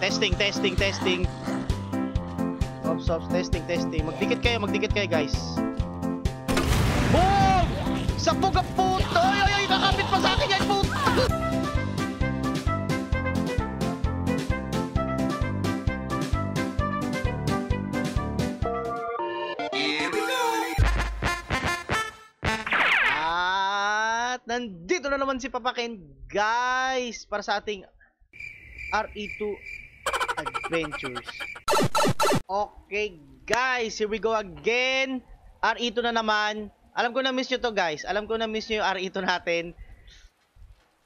Testing, testing, testing. Ops, ops, testing, testing. Magdikit kayo, magdikit kayo, guys. Boom! Sabog ang puto! Ay, ay, ay, nakapit pa sa akin yan, puto! At nandito na naman si Papa Ken, guys, para sa ating RE2 Adventures. Okay, guys, here we go again. RE2 na naman. Alam ko na miss nyo to, guys. Alam ko na miss nyo yung RE2 natin.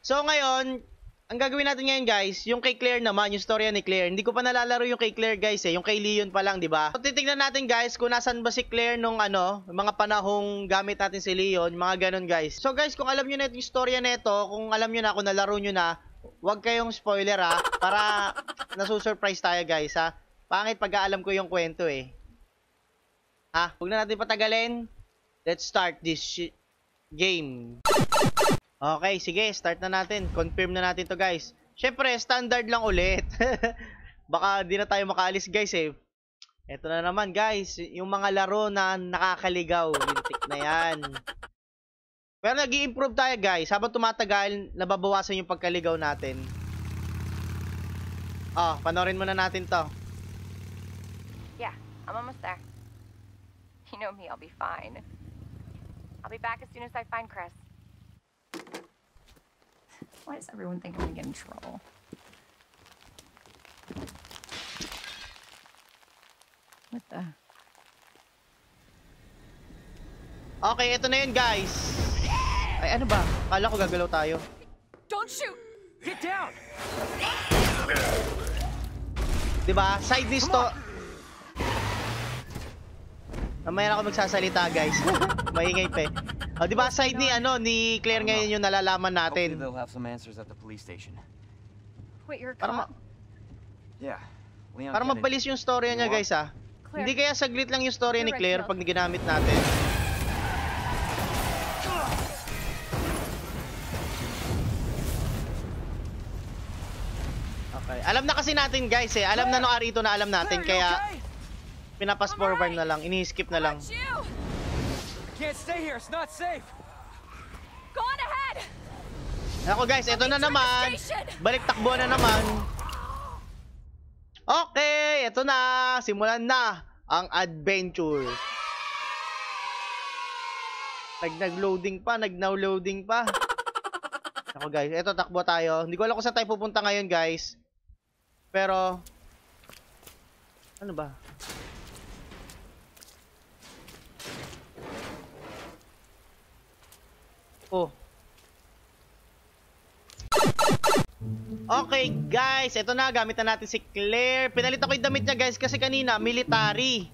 So, ngayon, ang gagawin natin ngayon, guys, yung kay Claire naman, yung storya ni Claire. Hindi ko pa nalalaro yung kay Claire, guys, eh. Yung kay Leon pa lang, di ba? So, titignan natin, guys, kung nasan ba si Claire nung, ano, mga panahong gamit natin si Leon, mga ganun, guys. So, guys, kung alam nyo na yung storya nito, kung alam nyo na, kung nalaro nyo na, Huwag kayong spoiler ha, para nasusurprise tayo guys ha. Pangit pag alam ko yung kwento eh. Ha, huwag na natin patagalin. Let's start this game. Okay, sige, start na natin. Confirm na natin to guys. Syempre, standard lang ulit. Baka di na tayo makaalis guys eh. Ito na naman guys, yung mga laro na nakakaligaw. Lintik na yan. Pero nag improve tayo guys. Habang tumatagal, nababawasan yung pagkaligaw natin. Oh, panorin muna natin to. Yeah, I'm almost there. You know me, I'll be fine. I'll be back as soon as I find Chris. Why does everyone think I'm gonna get in trouble? What the? Okay, ito na yun guys. Ay, ano ba? Kala ko gagalaw tayo. Don't shoot! Get down! Diba? Side this to... Mamaya na ako magsasalita guys. Maingay pa eh. O, diba side ni ano ni Claire ngayon yung nalalaman Hopefully natin. they'll have some answers at the police station. Wait, you're a Para, ma- Yeah. Leon para mabalis yung storya niya guys ah. Claire. Hindi kaya saglit lang yung storya ni Claire pag ginamit natin. Kasi natin guys eh. Alam na no Arito na alam natin kaya pinapas forward na lang. Ini-skip na lang. can't stay here. It's not safe. Go on ahead! Ako guys, ito na naman. Balik takbo na naman. Okay, ito na. Simulan na ang adventure. Nag nag-loading pa, nag-now-loading pa. Ako guys, ito takbo tayo. Hindi ko alam kung saan tayo pupunta ngayon guys. Pero ano ba? Oh. Okay, guys. Ito na. Gamit na natin si Claire. Pinalitan ko yung damit niya, guys. Kasi kanina, military.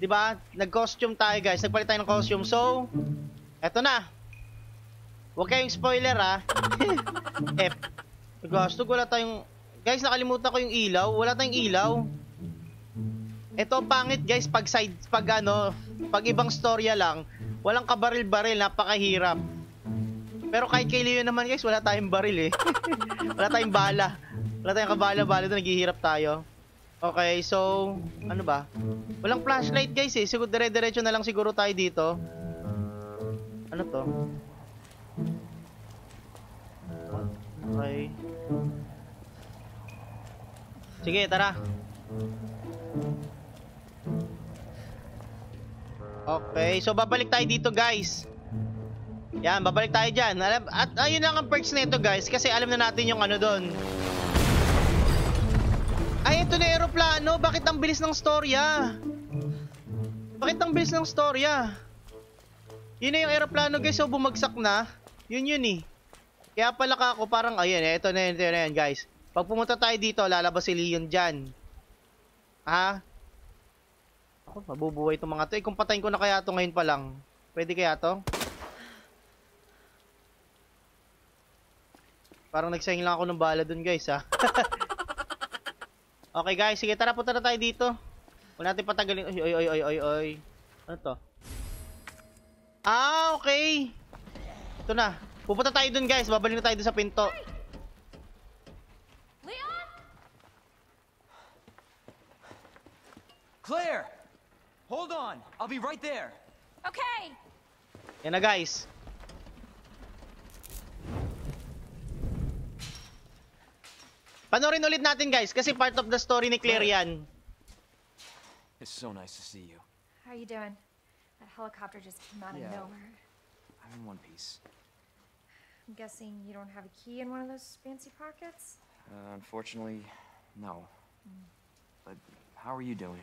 'Di ba? Nag-costume tayo, guys. Nagpalit tayo ng costume. So, eto na. Huwag kayong spoiler, ha. F. Gusto, wala tayong... Guys, nakalimutan ko yung ilaw. Wala tayong ilaw. Ito, pangit, guys. Pag side... Pag ano... Pag ibang storya lang, walang kabaril-baril. Napakahirap. Pero kahit kay Leo naman guys, wala tayong baril eh. wala tayong bala. Wala tayong kabala-bala naghihirap tayo. Okay, so, ano ba? Walang flashlight guys eh. Siguro dire-diretso na lang siguro tayo dito. Ano to? Okay. Sige, tara. Okay, so babalik tayo dito guys. Yan, babalik tayo dyan. Alam, at ayun lang ang perks nito guys, kasi alam na natin yung ano doon. Ay, ito na aeroplano. Bakit ang bilis ng storya? Bakit ang bilis ng storya? Yun na yung aeroplano guys, so bumagsak na. Yun yun eh. Kaya pala ka ako parang, ayun, eh, ito na yun, ito na yun guys. Pag pumunta tayo dito, lalabas si Leon dyan. Ha? Ako, mabubuhay itong mga to. Eh, kung patayin ko na kaya to ngayon pa lang. Pwede kaya to? Parang nagsayang lang ako ng bala dun guys ha. okay guys, sige tara punta na tayo dito. Huwag natin patagalin. Oy, oy, oy, oy, oy, oy. Ano to? Ah, okay. Ito na. Pupunta tayo dun guys. Babalik na tayo dun sa pinto. Leon? Claire! Hold on. I'll be right there. Okay. Yan na guys. Panoorin ulit natin guys kasi part of the story ni Claire yan. It's so nice to see you. How are you doing? That helicopter just came out Yeah. of nowhere. I'm in one piece. I'm guessing you don't have a key in one of those fancy pockets? Uh, unfortunately, no. But how are you doing?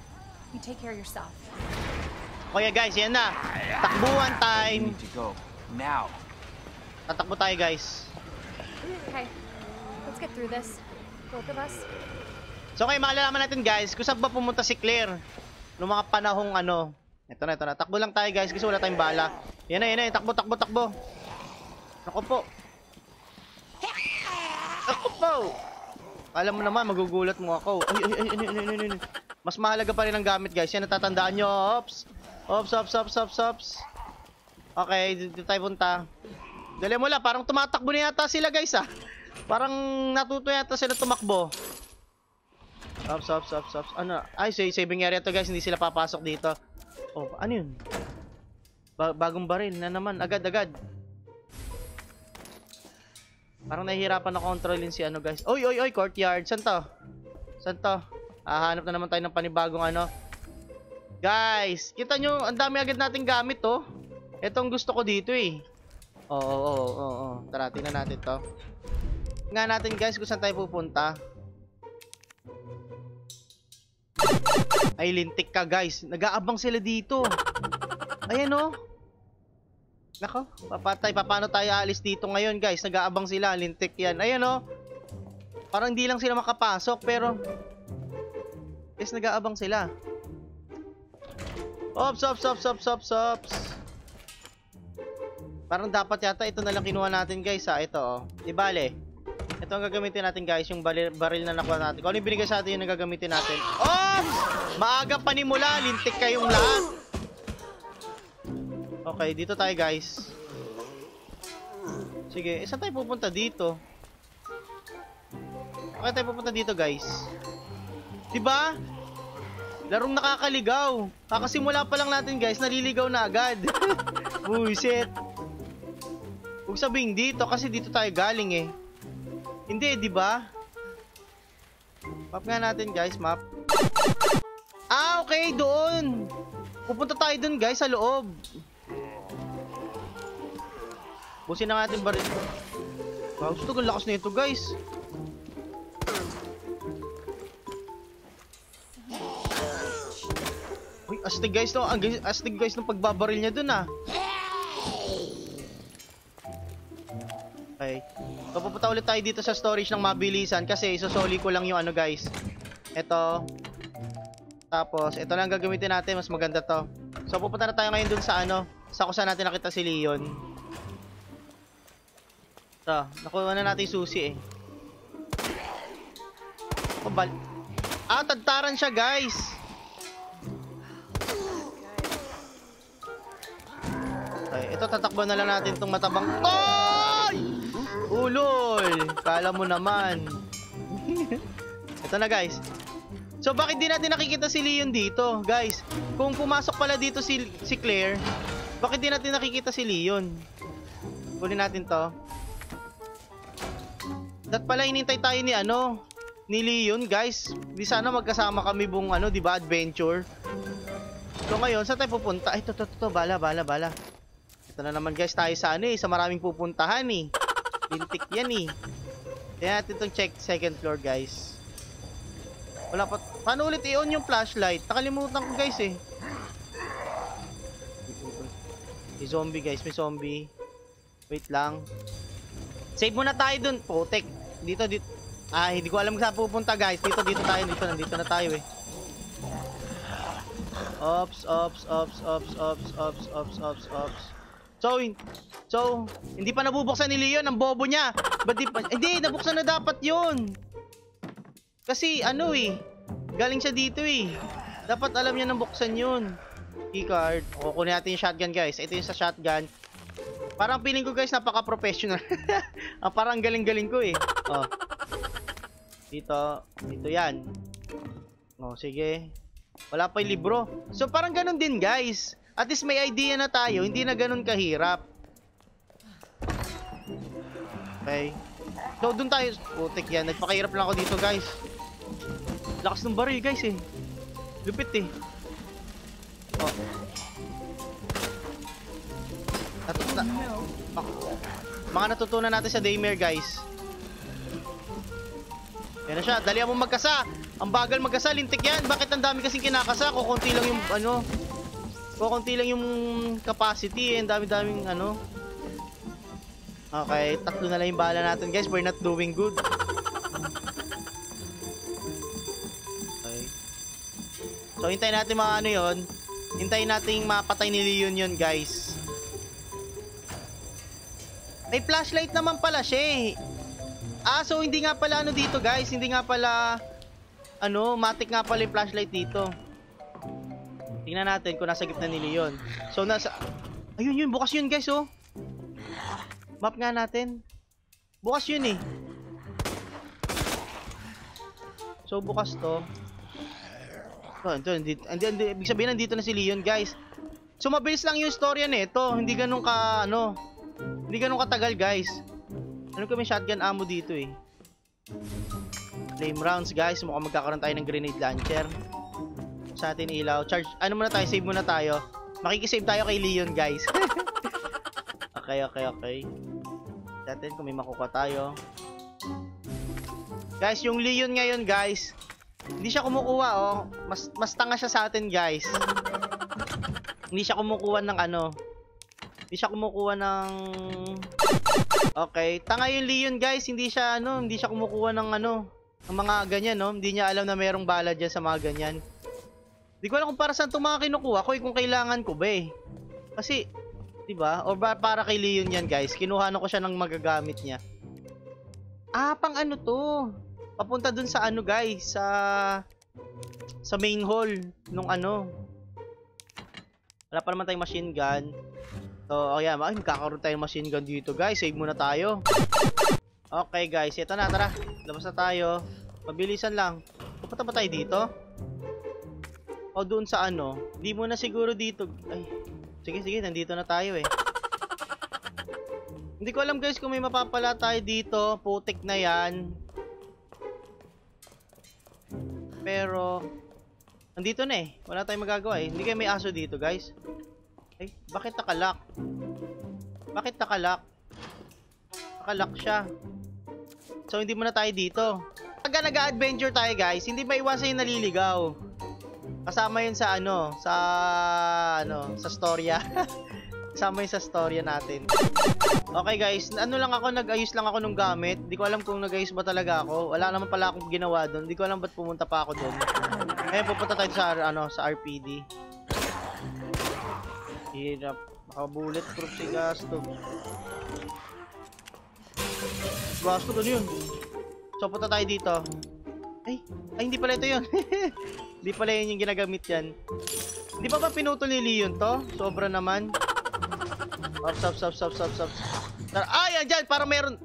You take care of yourself. Okay guys, yan na. Takbuhan time. need to go. Now. Tatakbo tayo guys. Okay, let's get through this. Both of us. So okay, malalaman natin guys kung saan ba pumunta si Claire noong mga panahong ano. Ito na, ito na. Takbo lang tayo guys kasi wala tayong bala. Yan na, yan na. Takbo, takbo, takbo. Ako po. Ako po. Alam mo naman, magugulat mo ako. Ay, ay, ay, ay, ay, ay, ay, ay. Mas mahalaga pa rin ang gamit guys. Yan, natatandaan nyo. Ops. Ops, ops, ops, ops, ops. Okay, dito tayo punta. Dali mo lang, parang tumatakbo na yata sila guys ah. Parang natuto yata sila tumakbo. Ops, ops, ops, ops. Ano? Ay, sa saving area to guys. Hindi sila papasok dito. Oh, ano yun? Ba- bagong baril na naman. Agad, agad. Parang nahihirapan na kontrolin si ano guys. Oy, oy, oy, courtyard. Saan to? Saan to? Ah, hanap na naman tayo ng panibagong ano. Guys, kita nyo, ang dami agad nating gamit to. Ito ang gusto ko dito eh. Oo, oo, oo, oo, oo. Tara, tingnan natin to. Nga natin guys kung saan tayo pupunta. Ay, lintik ka guys. Nag-aabang sila dito. Ayan oh. Nako, papatay. Paano tayo alis dito ngayon guys? Nag-aabang sila. Lintik yan. Ayan oh. Parang hindi lang sila makapasok pero... Guys, nag-aabang sila. Ops, ops, ops, ops, ops, ops. Parang dapat yata ito na lang kinuha natin guys ha. Ito oh. Di bale. Ito ang gagamitin natin guys, yung baril, baril na nakuha natin. Kung ano binigay sa atin yung gagamitin natin. Oh! Maaga panimula, lintik kayong lahat. Okay, dito tayo guys. Sige, isa tayo pupunta dito. Okay tayo pupunta dito guys. 'Di ba? Larong nakakaligaw. Kakasimula pa lang natin guys, naliligaw na agad. Bullshit. Huwag sabihin dito kasi dito tayo galing eh. Hindi, di ba? Map nga natin guys, map. Ah, okay, doon. Pupunta tayo doon guys, sa loob. Busin na natin baril. Wow, gusto ang lakas nito guys. Uy, astig guys no. Ang astig guys ng pagbabaril niya dun ah. Okay. So, pupunta ulit tayo dito sa storage ng mabilisan kasi isosoli ko lang yung ano guys. Ito. Tapos, ito lang gagamitin natin. Mas maganda to. So, pupunta na tayo ngayon dun sa ano. Sa kung saan natin nakita si Leon. Ito. Nakuha na natin susi eh. Oh, ah, tagtaran siya guys. Ito tatakbo na lang natin tong matabang... Ay! Ulol! Kala mo naman. ito na guys. So bakit di natin nakikita si Leon dito? Guys, kung pumasok pala dito si, si Claire, bakit di natin nakikita si Leon? Kunin natin to. Dat pala inintay tayo ni ano, ni Leon, guys. Di sana magkasama kami buong ano, 'di adventure. So ngayon, saan tayo pupunta? Ay, to, to, to, bala, bala, bala. Ito na naman guys, tayo sa ano eh, sa maraming pupuntahan eh. Lintik yan eh. Kaya natin itong check second floor guys. Wala pa. Paano ulit i-on yung flashlight? Nakalimutan ko guys eh. May zombie guys, may zombie. Wait lang. Save muna tayo dun. Putek. Dito, dito. Ah, hindi ko alam saan pupunta guys. Dito, dito tayo. Dito, nandito na tayo eh. Ops, ops, ops, ops, ops, ops, ops, ops, ops. So, so, hindi pa nabubuksan ni Leon ang bobo niya. Ba't di pa, hindi, nabuksan na dapat yun. Kasi, ano eh, galing siya dito eh. Dapat alam niya nang buksan yun. Keycard. Kukunin natin yung shotgun guys. Ito yung sa shotgun. Parang feeling ko guys, napaka-professional. ah, parang galing-galing ko eh. Oh. Dito, dito yan. Oh, sige. Wala pa yung libro. So, parang ganun din, guys. At least may idea na tayo. Hindi na ganun kahirap. Okay. So, dun tayo. Putik yan. Nagpakahirap lang ako dito, guys. Lakas ng baril, guys, eh. Lupit, eh. Oh. Natut na Ah. mga natutunan natin sa Daymare, guys. Yan na siya. Dali mo magkasa. Ang bagal magkasa. Lintik yan. Bakit ang dami kasing kinakasa? Kukunti lang yung ano. Kukunti lang yung capacity. eh. Ang dami-daming ano. Okay. Tatlo na lang yung bala natin guys. We're not doing good. Okay. So hintayin natin mga ano yon. Hintayin natin mapatay ni Leon yun guys. May flashlight naman pala siya eh. Ah, so hindi nga pala ano dito guys, hindi nga pala ano, matic nga pala yung flashlight dito. Tingnan natin kung nasa gitna ni Leon. So nasa Ayun yun, bukas yun guys oh. Map nga natin. Bukas yun eh. So bukas to. Oh, ito, hindi, hindi, hindi, ibig sabihin nandito na si Leon guys. So mabilis lang yung storya nito, hindi ganun ka ano, hindi ganun katagal guys. Ano may shotgun ammo dito eh. Flame rounds guys. Mukhang magkakaroon tayo ng grenade launcher. Sa atin ilaw. Charge. Ano muna tayo? Save muna tayo. Makikisave tayo kay Leon guys. okay, okay, okay. Sa atin kung may makuha tayo. Guys, yung Leon ngayon guys. Hindi siya kumukuha oh. Mas, mas tanga siya sa atin guys. Hindi siya kumukuha ng ano. Hindi siya kumukuha ng Okay, tanga yung Leon guys, hindi siya ano, hindi siya kumukuha ng ano, ng mga ganyan no, hindi niya alam na mayroong bala diyan sa mga ganyan. Hindi ko alam kung para saan 'tong mga kinukuha ko, eh, kung kailangan ko ba eh. Kasi 'di ba? O ba para kay Leon 'yan guys, kinuha ko siya ng magagamit niya. Ah, pang ano 'to? Papunta dun sa ano guys, sa sa main hall nung ano. Wala pa naman tayong machine gun. So, oh yeah, ay, magkakaroon tayong machine gun dito, guys. Save muna tayo. Okay, guys. Ito na, tara. Labas na tayo. Mabilisan lang. Pupunta ba tayo dito? O doon sa ano? Di mo na siguro dito. Ay, sige, sige. Nandito na tayo eh. Hindi ko alam guys kung may mapapala tayo dito. Putik na yan. Pero, nandito na eh. Wala tayong magagawa eh. Hindi kayo may aso dito guys. Ay, bakit nakalock? Bakit nakalock? Nakalock siya. So, hindi muna tayo dito. Pag nag-adventure tayo, guys, hindi maiwasan yung naliligaw. Kasama yun sa ano, sa ano, sa storya. Kasama yun sa storya natin. Okay guys, ano lang ako, nag-ayos lang ako ng gamit. Hindi ko alam kung nag-ayos ba talaga ako. Wala naman pala akong ginawa doon. Hindi ko alam ba't pumunta pa ako doon. Ngayon pupunta tayo sa ano, sa RPD. Hirap. Naka-bulletproof si Gasto. Gasto doon yun. So, punta tayo dito. Ay, ay hindi pala ito yun. hindi pala yun yung ginagamit yan. Hindi pa ba pinutol ni Leon to? Sobra naman. Ops, ops, ops, ops, ops, ops. Tara, ay, andyan, para meron.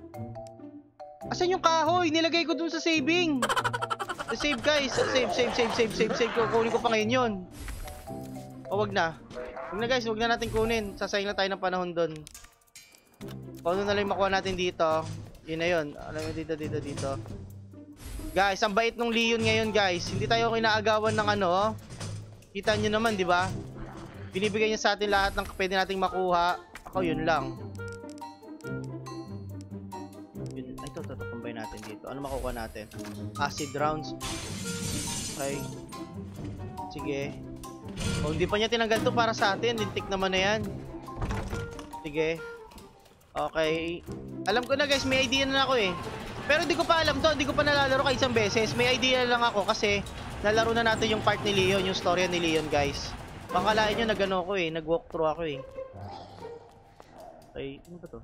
Asan yung kahoy? Nilagay ko dun sa saving. Sa save guys. Sa save, save, save, save, save, save. Kukunin ko pa ngayon yun. O, wag na. Wag na guys, wag na natin kunin. Sasayang na tayo ng panahon doon. Kung ano na lang makuha natin dito, yun na yun. Alam mo dito, dito, dito. Guys, ang bait nung Leon ngayon guys. Hindi tayo kinaagawan ng ano. oh. Kita nyo naman, di ba? Binibigay niya sa atin lahat ng pwede nating makuha. Ako, yun lang. Yun, ay, ito, ito, combine natin dito. Ano makukuha natin? Acid rounds. Okay. Sige. O, hindi pa niya tinanggal to para sa atin. Lintik naman na yan. Sige. Okay. Alam ko na guys, may idea na ako eh. Pero hindi ko pa alam to, hindi ko pa nalalaro kahit isang beses. May idea lang ako kasi nalaro na natin yung part ni Leon, yung storya ni Leon guys. Pakalain nyo nagano ako eh, nag-walk through ako eh. Ay, ano ba to?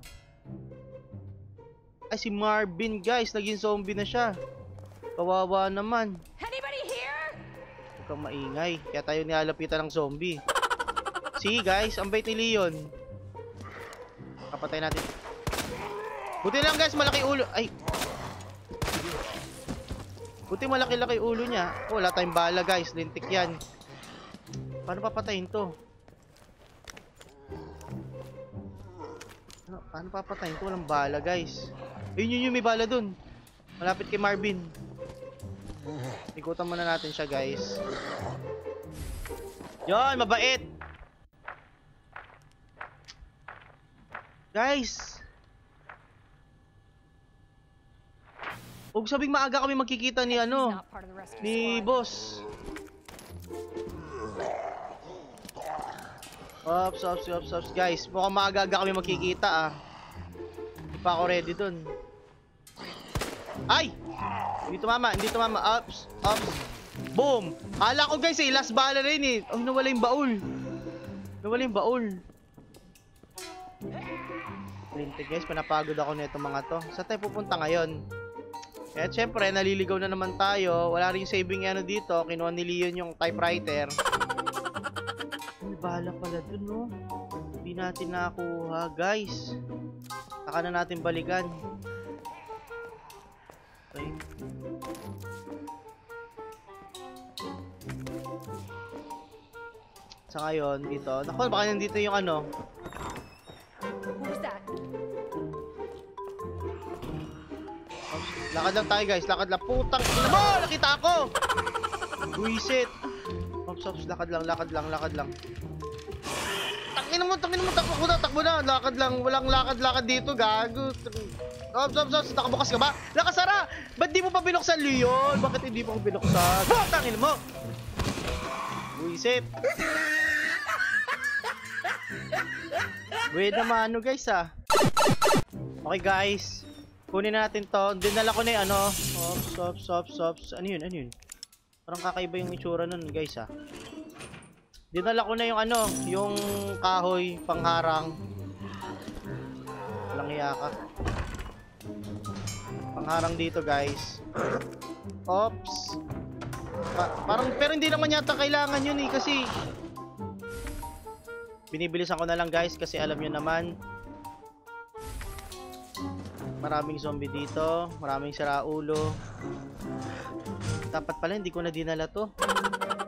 Ay, si Marvin guys, naging zombie na siya. Kawawa naman. Anybody here? Huwag kang maingay. Kaya tayo nilalapitan ng zombie. See guys, ang bait ni Leon. Kapatay natin. Buti lang guys, malaki ulo. Ay. Buti malaki-laki ulo niya. Oh, wala tayong bala guys. Lintik yan. Paano papatayin to? Ano, paano papatayin to? Walang bala guys. Ayun yun yung may bala dun. Malapit kay Marvin. Ikutan muna natin siya guys. Yon, mabait. Guys. Huwag sabing maaga kami magkikita ni ano, ni boss. Ops, ops, ops, ops. Guys, mukhang maaga-aga kami magkikita ah. Hindi pa ako ready dun. Ay! Hindi tumama, hindi tumama. Ops, ops. Boom! Kala ko guys eh, last bala rin eh. Oh, nawala yung baul. Nawala yung baul. Lintik guys, panapagod ako nito mga to. Saan tayo pupunta ngayon? Kaya syempre, naliligaw na naman tayo. Wala rin saving ano dito. Kinuha ni Leon yung typewriter. May bala pala dun, no? Hindi natin nakuha, guys. Saka na natin balikan. Okay. Sa ngayon, dito. Naku, baka nandito yung ano. Who's that? Lakad lang tayo guys, lakad lang. Putang ina mo! Nakita ako! Buisit! Ops, ops, lakad lang, lakad lang, lakad lang. Tangina mo, tangina mo, takbo na, takbo na. Lakad lang, walang lakad-lakad dito, gago. Ops, ops, ops, nakabukas ka ba? Nakasara! Ba't di mo pa binuksan, Leon? Bakit hindi mo binuksan? Oh, tangina mo! Buisit! Weird naman ano guys ah. Okay guys. Kunin natin to. Dinala ko na yung ano. Ops, ops, ops, ops. Ano yun? Ano yun? Parang kakaiba yung itsura nun guys ah. Dinala ko na yung ano. Yung kahoy, pangharang. Walang hiya ka. Pangharang dito guys. Ops. Pa- parang, pero hindi naman yata kailangan yun eh. Kasi binibilisan ko na lang guys kasi alam nyo naman maraming zombie dito. Maraming siraulo dapat pala hindi ko na dinala to.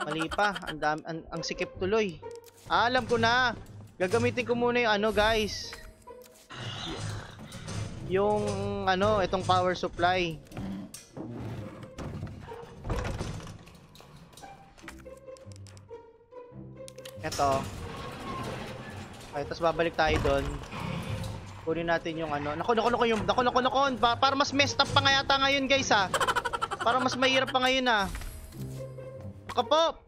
Mali pa. Ang, dam, ang, ang sikip tuloy. Ah, alam ko na. Gagamitin ko muna yung ano guys. Yung ano itong power supply. Eto. Ay, tapos babalik tayo doon. Kunin natin yung ano. Nako, nako, nako, yung, nako, nako, nako. Pa- para mas messed up pa nga yata ngayon, guys, ha. Para mas mahirap pa ngayon, ha. Kapop!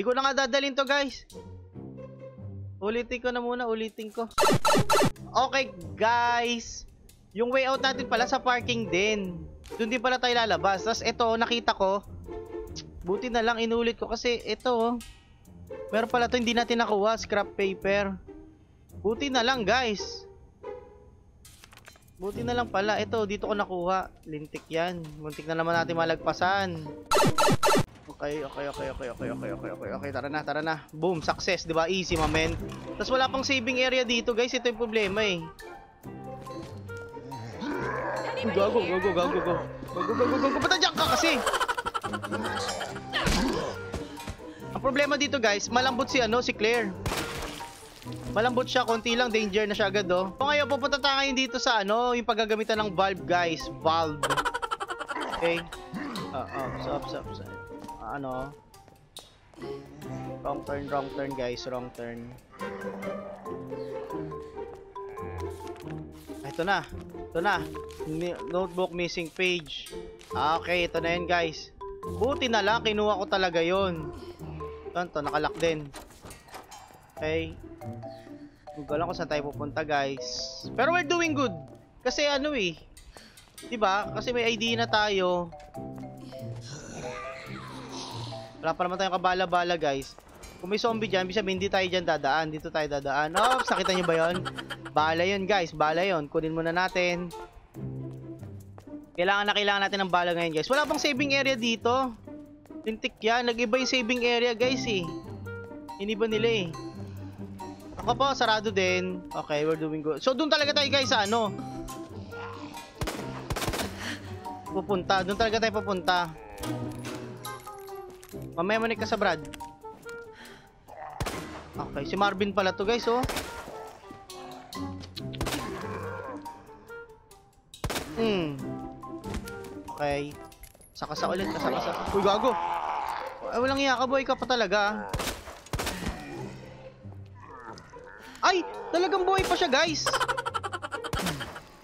Di ko na nga dadalhin to, guys. Ulitin ko na muna, ulitin ko. Okay, guys. Yung way out natin pala sa parking din. Doon din pala tayo lalabas. Tapos ito, nakita ko. Buti na lang inulit ko kasi ito, oh. Meron pala to hindi natin nakuha, scrap paper. Buti na lang, guys. Buti na lang pala. Ito, dito ko nakuha. Lintik yan. Muntik na naman natin malagpasan. Okay, okay, okay, okay, okay, okay, okay, okay, okay. Tara na, tara na. Boom, success, di ba? Easy, mamen. Tapos wala pang saving area dito, guys. Ito yung problema eh. Gago, gago, gago, gago. Gago, gago, gago. Ba't ka kasi? Ang problema dito guys, malambot si ano, si Claire. Malambot siya, konti lang danger na siya agad oh. So ngayon, pupunta tayo dito sa ano, yung paggagamitan ng valve guys. Valve. Okay. Uh, stop, stop, stop. Ah, ano. Wrong turn, wrong turn guys, wrong turn. Ah, Ito na. Ito na. Notebook missing page. Ah, okay, ito na yun guys. Buti na lang, kinuha ko talaga yon. Ito, nakalock din. Okay. Hindi ko saan tayo pupunta guys. Pero we're doing good. Kasi ano eh. 'Di ba? Kasi may ID na tayo. Wala pa naman tayong kabala-bala, guys. Kung may zombie dyan, bisa hindi tayo dyan dadaan. Dito tayo dadaan. Oops, nakita nyo ba yun? Bala yun, guys. Bala yun. Kunin muna natin. Kailangan na kailangan natin ng bala ngayon, guys. Wala bang saving area dito? Lintik yan. Nag-iba yung saving area, guys, eh. Iniba nila, eh. Ako po, sarado din. Okay, we're doing good. So, doon talaga tayo, guys, sa ano? Pupunta. Doon talaga tayo pupunta. Mamaya manik ka sa Brad. Okay, si Marvin pala to, guys, oh. Hmm. Okay. Sakasa ulit, kasakasa. Uy, gago. Ay, walang iya ka, boy. Ka pa talaga. Ay! Talagang buhay pa siya, guys!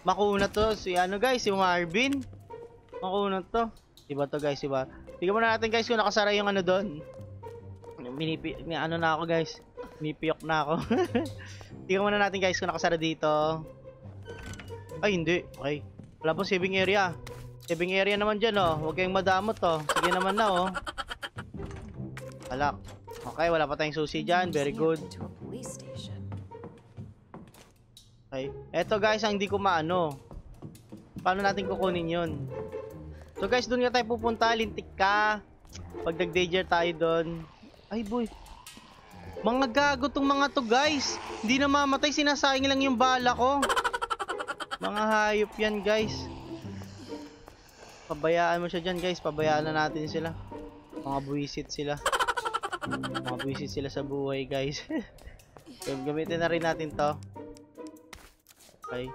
Makuna to. Si ano, guys? Si Marvin. Makuna to. Iba to, guys. Iba. Tingnan muna natin, guys, kung nakasara yung ano doon. Minipi... Ni ano na ako, guys. Pinipiyok na ako. Tingnan muna natin, guys, kung nakasara dito. Ay, hindi. Okay. Wala pong saving area. Saving area naman dyan, oh. Huwag kayong madamot, oh. Sige naman na, oh. Alak. Okay, wala pa tayong susi dyan. Very good. Okay. Eto guys, ang hindi ko maano. Paano natin kukunin yun? So guys, doon nga tayo pupunta. Lintik ka. Pag nag-danger tayo doon. Ay boy. Mga gago tong mga to guys. Hindi na mamatay. Sinasayang lang yung bala ko. Mga hayop yan guys. Pabayaan mo siya dyan guys. Pabayaan na natin sila. Mga buwisit sila. Mga buwisit sila sa buhay guys. Gamitin na rin natin to. Okay.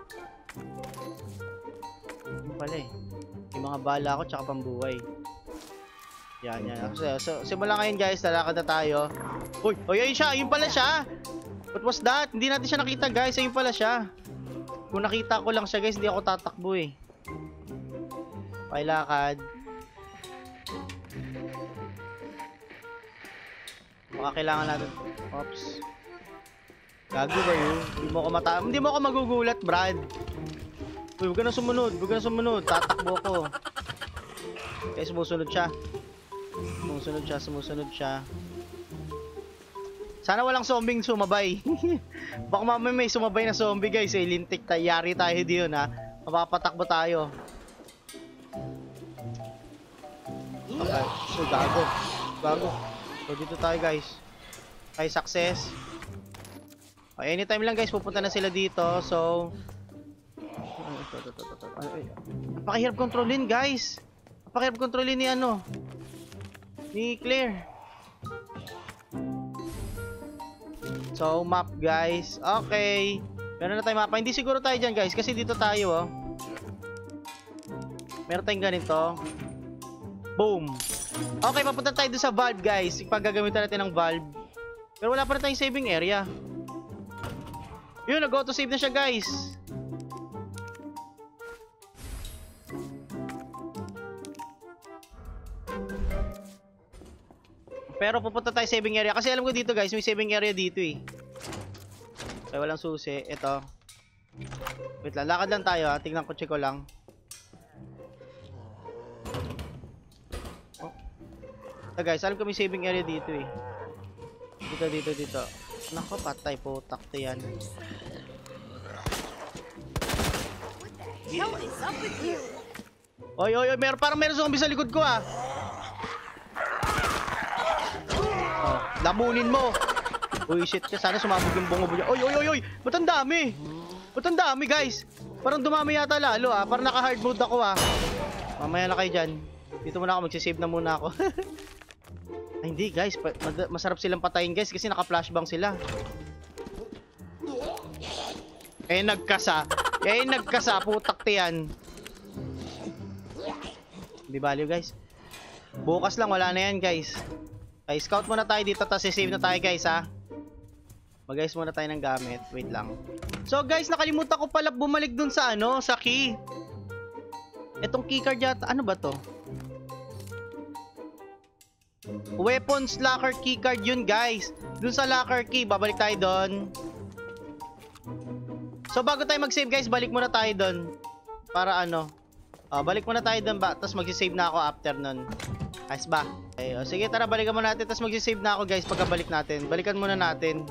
Yung pala eh. Yung mga bala ko tsaka pambuhay. Yan, yan. So, so simula ngayon guys, lalakad na tayo. Uy, uy, ayun siya. Ayun pala siya. What was that? Hindi natin siya nakita guys. Ayun pala siya. Kung nakita ko lang siya guys, hindi ako tatakbo eh. Pailakad. Baka kailangan natin. Oops. Gago ba yun? Hindi mo ako mata... Hindi mo ako magugulat, Brad. Uy, huwag ka na sumunod. Huwag ka na sumunod. Tatakbo ko. Okay, sumusunod siya. Sumusunod siya, sumusunod siya. Sana walang zombing sumabay. Baka mamaya may sumabay na zombie, guys. Eh, lintik tayo. Yari tayo diyon, ha. Mapapatakbo tayo. Okay. So, gago. Gago. So, dito tayo, guys. Okay, success. Okay, anytime lang guys, pupunta na sila dito. So, napakahirap kontrolin guys. Napakahirap kontrolin ni ano, ni Claire. So, map guys. Okay. Meron na tayong mapa. Hindi siguro tayo dyan guys, kasi dito tayo oh. Meron tayong ganito. Boom. Okay, papunta tayo sa valve guys. Pag natin ng valve. Pero wala pa rin tayong saving area. Yun, nag-auto save na siya, guys. Pero pupunta tayo saving area. Kasi alam ko dito, guys, may saving area dito eh. Kaya walang susi. Ito. Wait lang, lakad lang tayo ha. Tingnan ko, check ko lang. Ito guys, alam ko may saving area dito eh. Dito, dito, dito. Nako, patay po. Takto yan. Oy, oy, oy, meron, parang meron zombie sa likod ko ah. Oh, lamunin mo. Uy, shit. Sana sumabog yung bungo niya. Oy, oy, oy, oy. Ba't ang dami? Ba't ang dami, guys? Parang dumami yata lalo ah. Parang naka-hard mode ako ah. Mamaya na kayo dyan. Dito muna ako. Magsisave na muna ako. Ay, hindi guys. Masarap silang patayin guys kasi naka-flashbang sila. Eh, nagkasa. Eh, nagkasa. Putak yan. Hindi value guys. Bukas lang, wala na yan guys. Okay, scout muna tayo dito, tapos save na tayo guys ha. Mag-guys muna tayo ng gamit. Wait lang. So guys, nakalimutan ko pala bumalik dun sa ano, sa key. Etong keycard yata, ano ba to? Weapons locker keycard yun guys. Dun sa locker key, babalik tayo doon. So bago tayo mag-save guys, balik muna tayo doon. Para ano, Ah, balik muna tayo doon ba, tapos mag-save na ako after nun. Ayos ba? Okay, o, sige, tara, balikan mo natin. Tapos magsisave na ako, guys, pagkabalik natin. Balikan muna natin.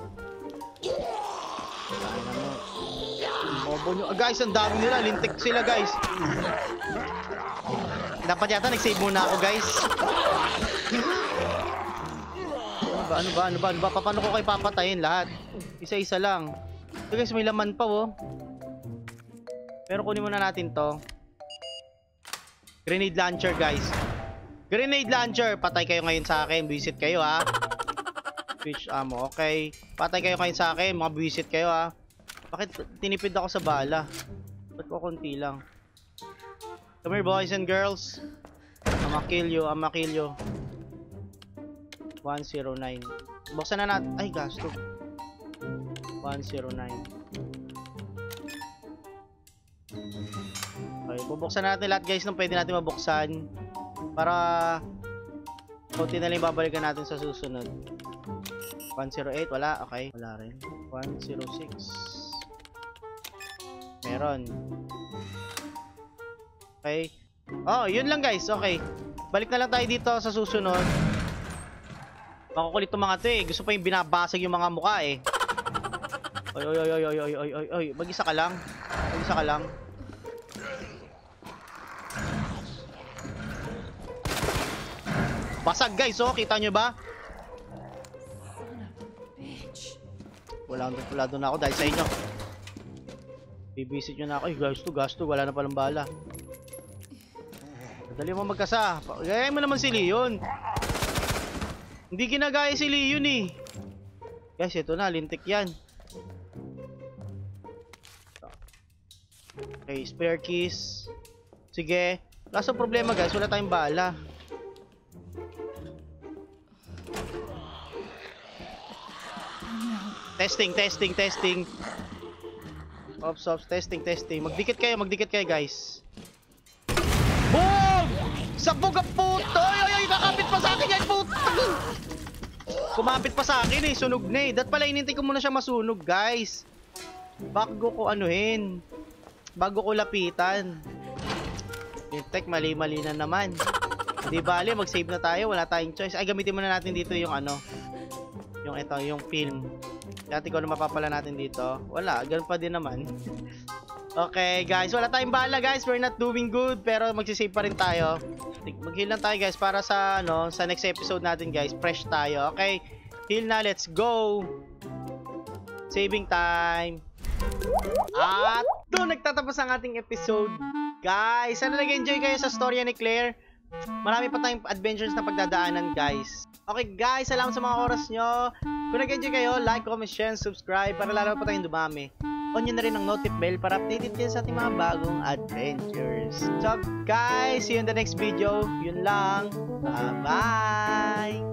Bobo nyo. Ah, guys, ang dami nila. Lintik sila, guys. Dapat yata nag-save muna ako, guys. Ba, ano ba, ano ba, ano ba? Pa- Paano ko kayo papatayin lahat? Isa-isa lang. So guys, may laman pa, oh. Pero kunin muna natin to. Grenade launcher, guys. Grenade launcher. Patay kayo ngayon sa akin. Visit kayo, ha. Switch ammo. Okay. Patay kayo ngayon sa akin. Mga visit kayo, ha. Bakit tinipid ako sa bala? Ba't ko konti lang? Come here, boys and girls. I'ma kill you. I'ma kill you. 109. Buksan na natin. Ay, gasto. 109. Okay, bubuksan natin lahat guys nung pwede natin mabuksan para konti na lang babalikan natin sa susunod. 108, wala. Okay, wala rin. 106. Meron. Okay. Oh, yun lang guys. Okay. Balik na lang tayo dito sa susunod. Makukulit tong mga to eh. Gusto pa yung binabasag yung mga mukha eh. Oy, oy, oy, oy, oy, oy, oy, oy, oy. Mag-isa ka lang. Mag-isa ka lang. Basag guys, oh. Kita nyo ba? Wala doon, wala doon ako dahil sa inyo. Bibisit nyo na ako. Ay, gasto, gasto. Wala na palang bala. Dali mo magkasa. Gaya mo naman si Leon. Hindi ginagaya si Leon eh. Guys, ito na. Lintik yan. Okay, spare keys. Sige. Wala sa problema guys. Wala tayong bala. Testing, testing, testing. Ops, ops, testing, testing. Magdikit kayo, magdikit kayo, guys. Boom! Sabog ang puto! Ay, ay, ay, nakapit pa sa akin yan, puto! Kumapit pa sa akin eh, sunog na eh. Dat pala, inintay ko muna siya masunog, guys. Bago ko anuhin. Bago ko lapitan. Tech, mali-mali na naman. Di bali, mag-save na tayo. Wala tayong choice. Ay, gamitin muna natin dito yung ano. Yung ito, yung film. Dati ko na mapapala natin dito. Wala, ganun pa din naman. okay, guys. Wala tayong bala, guys. We're not doing good. Pero magsisave pa rin tayo. Mag-heal lang tayo, guys. Para sa, ano, sa next episode natin, guys. Fresh tayo. Okay. Heal na. Let's go. Saving time. At doon nagtatapos ang ating episode. Guys, sana nag-enjoy kayo sa storya ni Claire. Marami pa tayong adventures na pagdadaanan, guys. Okay, guys, salamat sa mga oras nyo. Kung nag-enjoy kayo, like, comment, share, and subscribe para lalo pa tayong dumami. On nyo na rin ang notif bell para updated kayo sa ating mga bagong adventures. So, guys, see you in the next video. Yun lang. Bye-bye!